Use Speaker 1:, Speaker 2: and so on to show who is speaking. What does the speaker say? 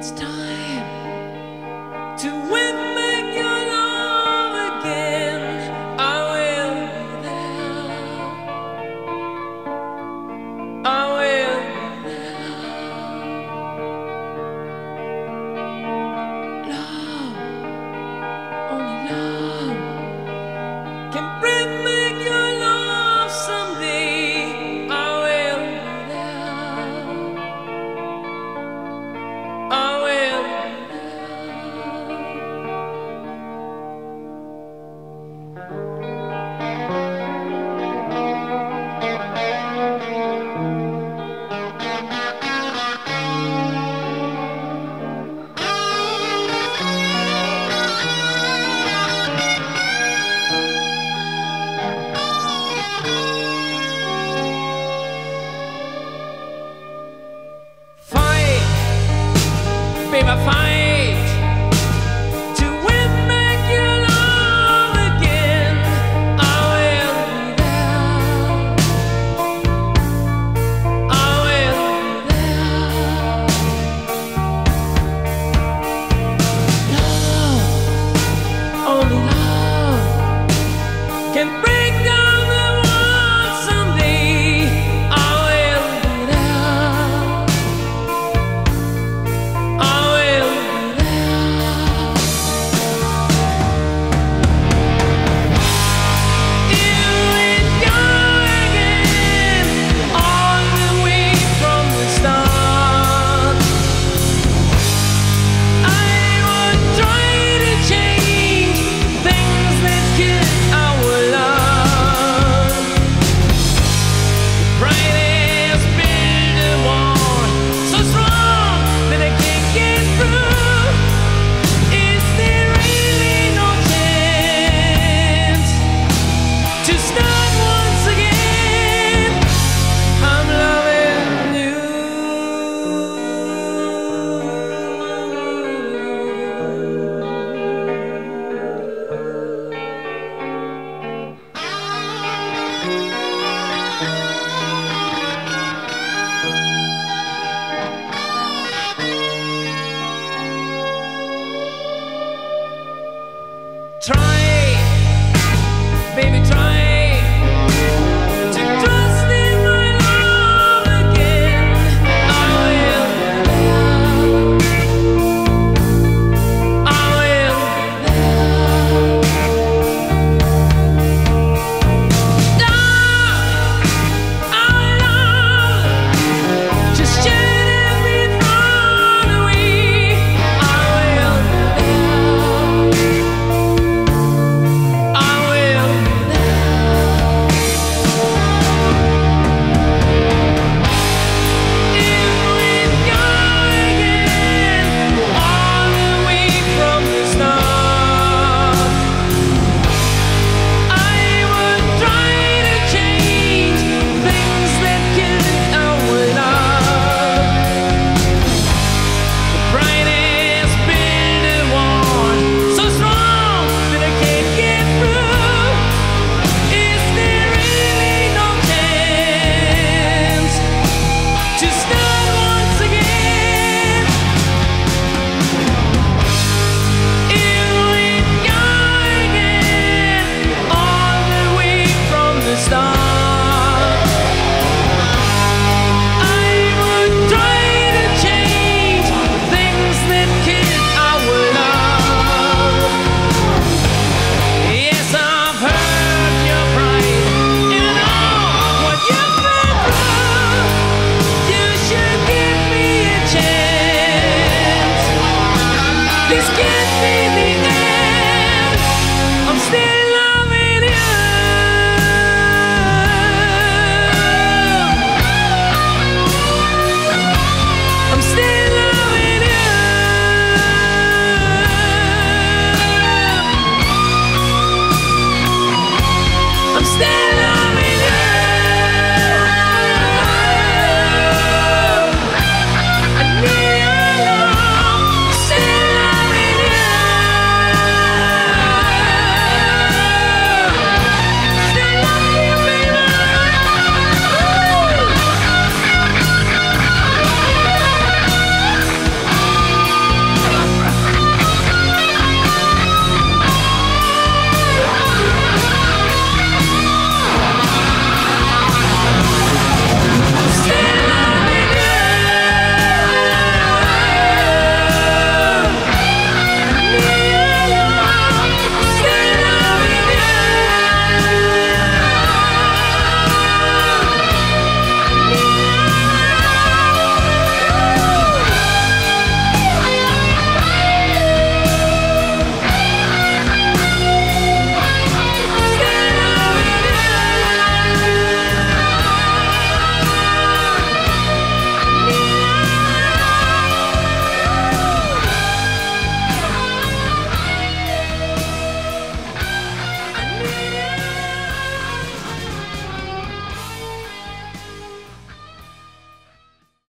Speaker 1: it's time baby, fight Try, baby, try.